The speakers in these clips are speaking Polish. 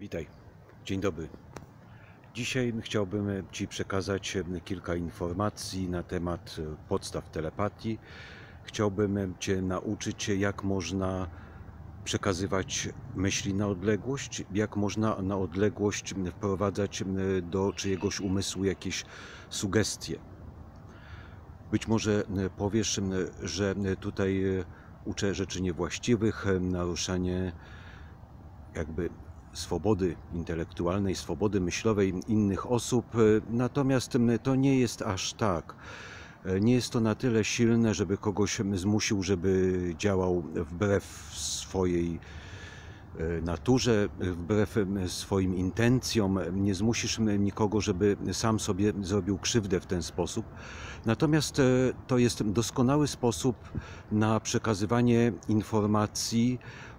Witaj, dzień dobry. Dzisiaj chciałbym Ci przekazać kilka informacji na temat podstaw telepatii. Chciałbym Cię nauczyć, jak można przekazywać myśli na odległość, jak można na odległość wprowadzać do czyjegoś umysłu jakieś sugestie. Być może powiesz, że tutaj uczę rzeczy niewłaściwych, naruszanie jakby swobody intelektualnej, swobody myślowej innych osób, natomiast to nie jest aż tak. Nie jest to na tyle silne, żeby kogoś zmusił, żeby działał wbrew swojej e, naturze, wbrew swoim intencjom. Nie zmusisz nikogo, żeby sam sobie zrobił krzywdę w ten sposób. Natomiast e, to jest doskonały sposób na przekazywanie informacji,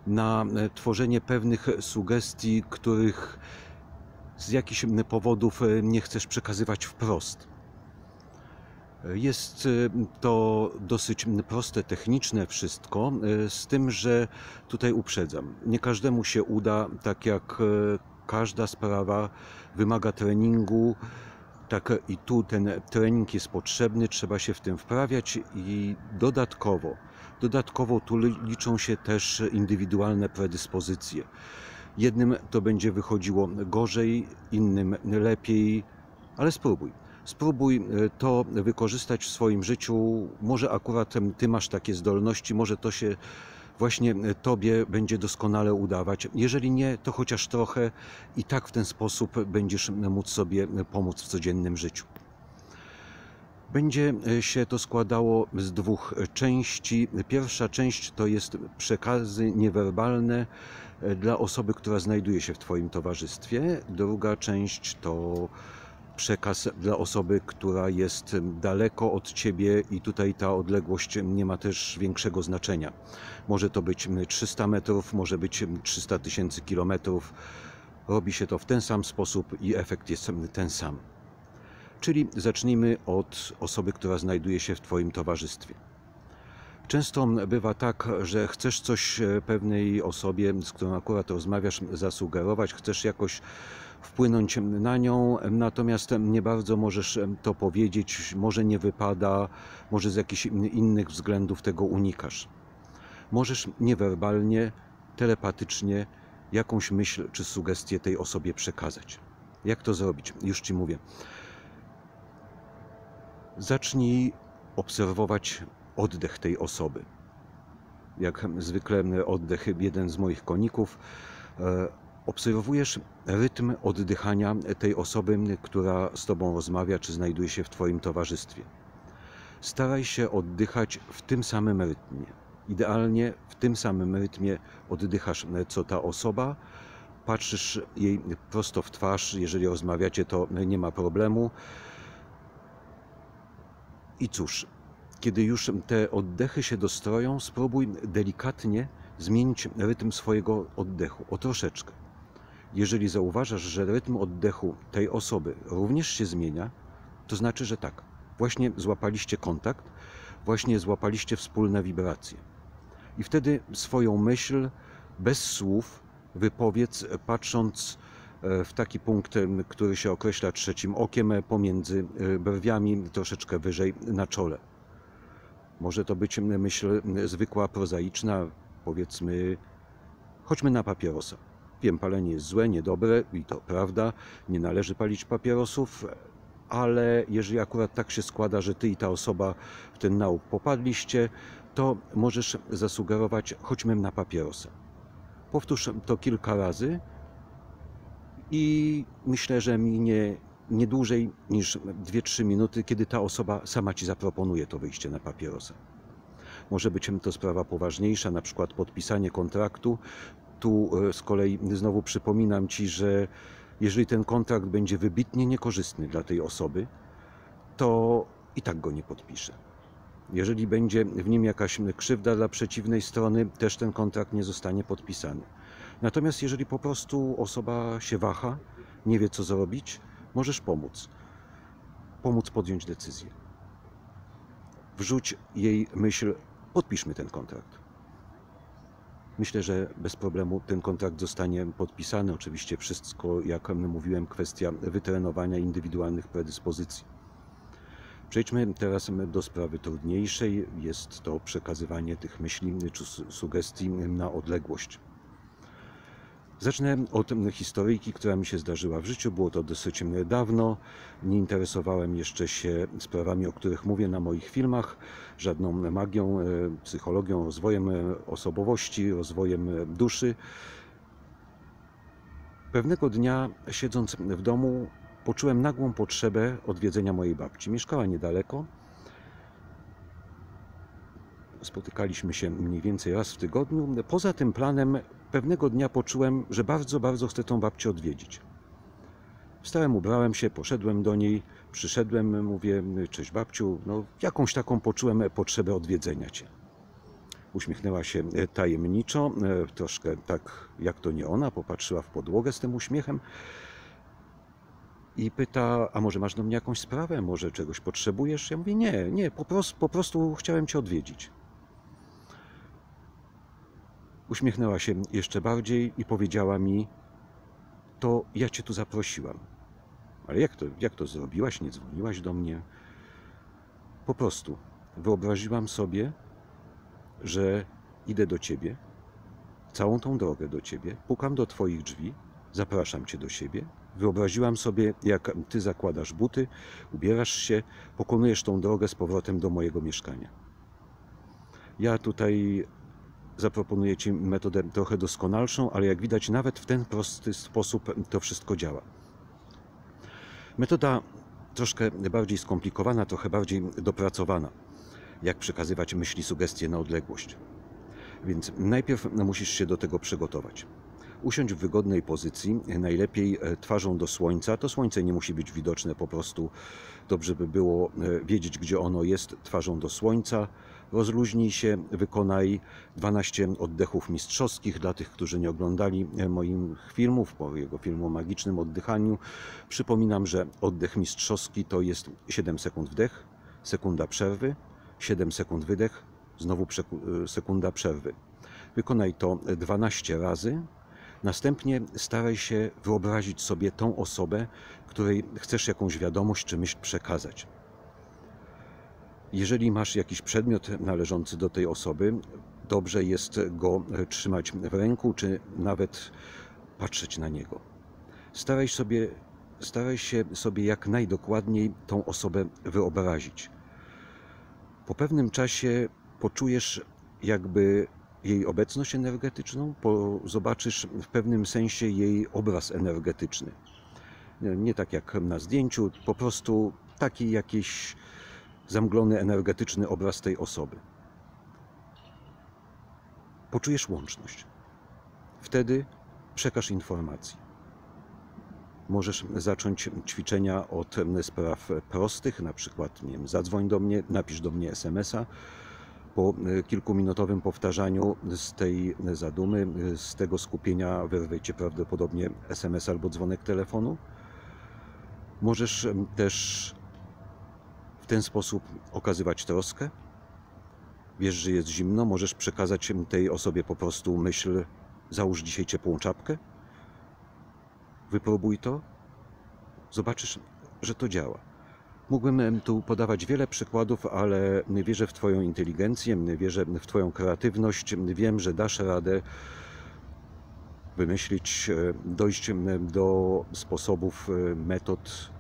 na e, tworzenie pewnych sugestii, których z jakichś powodów nie chcesz przekazywać wprost. Jest y, to dosyć proste, techniczne wszystko, z tym, że tutaj uprzedzam. Nie każdemu się uda, tak jak każda sprawa wymaga treningu, tak i tu ten trening jest potrzebny, trzeba się w tym wprawiać i dodatkowo, dodatkowo tu liczą się też indywidualne predyspozycje. Jednym to będzie wychodziło gorzej, innym lepiej, ale spróbuj spróbuj e, to wykorzystać w swoim życiu. Może akurat ty masz takie zdolności, może to się właśnie e, tobie będzie doskonale udawać. Jeżeli nie, to chociaż trochę i tak w ten sposób będziesz móc sobie pomóc w codziennym życiu. Będzie e, się to składało z dwóch części. Pierwsza część to jest przekazy niewerbalne dla osoby, która znajduje się w Twoim towarzystwie. Druga część to przekaz dla osoby, która jest daleko od ciebie i tutaj ta odległość nie ma też większego znaczenia. Może to być 300 metrów, może być 300 tysięcy kilometrów. Robi się to w ten sam sposób i efekt jest ten sam. Czyli zacznijmy od osoby, która znajduje się w Twoim towarzystwie. Często bywa tak, że chcesz coś pewnej osobie, z którą akurat rozmawiasz, zasugerować, chcesz jakoś wpłynąć na nią, natomiast nie bardzo możesz to powiedzieć, może nie wypada, może z jakichś innych względów tego unikasz. Możesz niewerbalnie, telepatycznie jakąś myśl czy sugestię tej osobie przekazać. Jak to zrobić? Już Ci mówię. Zacznij obserwować oddech tej osoby. Jak zwykle oddech jeden z moich koników e, obserwujesz rytm oddychania tej osoby, która z Tobą rozmawia, czy znajduje się w Twoim towarzystwie. Staraj się oddychać w tym samym rytmie. Idealnie w tym samym rytmie oddychasz co ta osoba, patrzysz jej prosto w twarz, jeżeli rozmawiacie, to nie ma problemu. I cóż, kiedy już te oddechy się dostroją, spróbuj delikatnie zmienić rytm swojego oddechu o troszeczkę. Jeżeli zauważasz, że rytm oddechu tej osoby również się zmienia, to znaczy, że tak, właśnie złapaliście kontakt, właśnie złapaliście wspólne wibracje. I wtedy swoją myśl bez słów wypowiedz, patrząc w taki punkt, który się określa trzecim okiem, pomiędzy e, brwiami, troszeczkę wyżej na czole. Może to być myśl zwykła, prozaiczna, powiedzmy, chodźmy na papierosa. Wiem, palenie jest złe, niedobre i to prawda, nie należy palić papierosów, ale jeżeli akurat tak się składa, że ty i ta osoba w ten nauk popadliście, to możesz zasugerować, chodźmy na papierosa. Powtórz to kilka razy i myślę, że minie nie dłużej niż 2-3 minuty, kiedy ta osoba sama ci zaproponuje to wyjście na papierosa. Może być to sprawa poważniejsza, na przykład podpisanie kontraktu, tu e, z kolei znowu przypominam Ci, że jeżeli ten kontrakt będzie wybitnie niekorzystny dla tej osoby, to i tak go nie podpiszę. Jeżeli będzie w nim jakaś krzywda dla przeciwnej strony, też ten kontrakt nie zostanie podpisany. Natomiast jeżeli po prostu osoba się waha, nie wie co zrobić, możesz pomóc. Pomóc podjąć decyzję. Wrzuć jej myśl, podpiszmy ten kontrakt Myślę, że bez problemu ten kontrakt zostanie podpisany. Oczywiście wszystko, jak mówiłem, kwestia wytrenowania indywidualnych predyspozycji. Przejdźmy teraz do sprawy trudniejszej. Jest to przekazywanie tych myśli czy sugestii na odległość. Zacznę od historyjki, która mi się zdarzyła w życiu. Było to dosyć dawno. Nie interesowałem jeszcze się sprawami, o których mówię na moich filmach, żadną magią, e, psychologią, rozwojem osobowości, rozwojem duszy. Pewnego dnia, siedząc w domu, poczułem nagłą potrzebę odwiedzenia mojej babci. Mieszkała niedaleko. Spotykaliśmy się mniej więcej raz w tygodniu. Poza tym planem pewnego dnia poczułem, że bardzo, bardzo chcę tą babcię odwiedzić. Wstałem, ubrałem się, poszedłem do niej, przyszedłem, mówię, cześć babciu, no jakąś taką poczułem potrzebę odwiedzenia cię. Uśmiechnęła się tajemniczo, troszkę tak jak to nie ona, popatrzyła w podłogę z tym uśmiechem i pyta, a może masz do mnie jakąś sprawę, może czegoś potrzebujesz? Ja mówię, nie, nie, po prostu, po prostu chciałem cię odwiedzić. Uśmiechnęła się jeszcze bardziej i powiedziała mi: To ja cię tu zaprosiłam. Ale jak to, jak to zrobiłaś? Nie dzwoniłaś do mnie? Po prostu wyobraziłam sobie, że idę do ciebie, całą tą drogę do ciebie, pukam do twoich drzwi, zapraszam cię do siebie. Wyobraziłam sobie, jak ty zakładasz buty, ubierasz się, pokonujesz tą drogę z powrotem do mojego mieszkania. Ja tutaj zaproponuję Ci metodę trochę doskonalszą, ale jak widać, nawet w ten prosty sposób to wszystko działa. Metoda troszkę bardziej skomplikowana, trochę bardziej dopracowana. Jak przekazywać myśli, sugestie na odległość. Więc najpierw musisz się do tego przygotować. Usiądź w wygodnej pozycji, najlepiej e, twarzą do słońca. To słońce nie musi być widoczne, po prostu dobrze by było e, wiedzieć, gdzie ono jest, twarzą do słońca rozluźnij się, wykonaj 12 oddechów mistrzowskich. Dla tych, którzy nie oglądali e, moich filmów, po jego filmu o magicznym oddychaniu, przypominam, że oddech mistrzowski to jest 7 sekund wdech, sekunda przerwy, 7 sekund wydech, znowu e, sekunda przerwy. Wykonaj to 12 razy. Następnie staraj się wyobrazić sobie tą osobę, której chcesz jakąś wiadomość czy myśl przekazać. Jeżeli masz jakiś przedmiot należący do tej osoby, dobrze jest go trzymać w ręku, czy nawet patrzeć na niego. Staraj, sobie, staraj się sobie jak najdokładniej tą osobę wyobrazić. Po pewnym czasie poczujesz jakby jej obecność energetyczną, zobaczysz w pewnym sensie jej obraz energetyczny. Nie tak jak na zdjęciu, po prostu taki jakiś zamglony energetyczny obraz tej osoby. Poczujesz łączność. Wtedy przekaż informacji. Możesz zacząć ćwiczenia od spraw prostych, na przykład nie wiem, zadzwoń do mnie, napisz do mnie SMS-a. Po kilkuminutowym powtarzaniu z tej zadumy, z tego skupienia wyrwie cię prawdopodobnie SMS albo dzwonek telefonu. Możesz też ten sposób okazywać troskę. Wiesz, że jest zimno, możesz przekazać tej osobie po prostu myśl: załóż dzisiaj ciepłą czapkę. Wypróbuj to, zobaczysz, że to działa. Mógłbym tu podawać wiele przykładów, ale wierzę w Twoją inteligencję, wierzę w Twoją kreatywność. Wiem, że dasz radę wymyślić, e, dojść do sposobów, e, metod,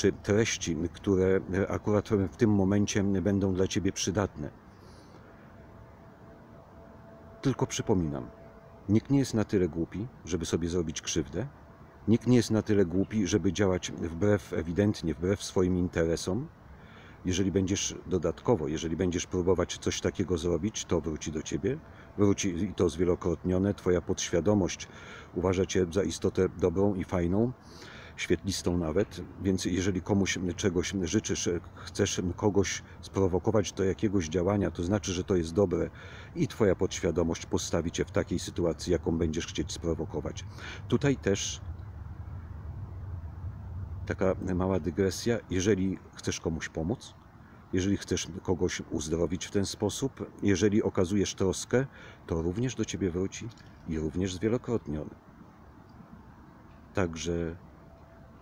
czy treści, które akurat w tym momencie będą dla Ciebie przydatne. Tylko przypominam, nikt nie jest na tyle głupi, żeby sobie zrobić krzywdę. Nikt nie jest na tyle głupi, żeby działać wbrew, ewidentnie wbrew swoim interesom. Jeżeli będziesz dodatkowo, jeżeli będziesz próbować coś takiego zrobić, to wróci do ciebie, wróci i to zwielokrotnione. Twoja podświadomość uważa cię za istotę dobrą i fajną świetlistą nawet, więc jeżeli komuś czegoś życzysz, chcesz kogoś sprowokować do jakiegoś działania, to znaczy, że to jest dobre i Twoja podświadomość postawi Cię w takiej sytuacji, jaką będziesz chcieć sprowokować. Tutaj też taka mała dygresja, jeżeli chcesz komuś pomóc, jeżeli chcesz kogoś uzdrowić w ten sposób, jeżeli okazujesz troskę, to również do ciebie wróci i również zwielokrotniony. Także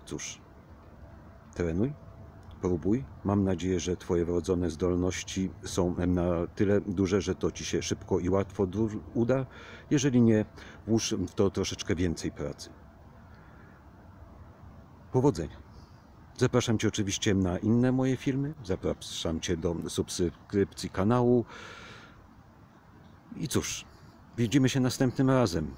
cóż, trenuj, próbuj. Mam nadzieję, że Twoje wrodzone zdolności są na tyle duże, że to Ci się szybko i łatwo uda. Jeżeli nie, włóż w to troszeczkę więcej pracy. Powodzenia. Zapraszam Cię oczywiście na inne moje filmy. Zapraszam Cię do subskrypcji kanału. I cóż, widzimy się następnym razem.